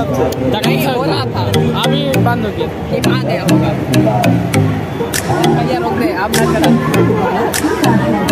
पहले अलग नहीं हो रहा था अभी बंद हो गया ये कहाँ गया होगा भैया रोक दे आप ना करा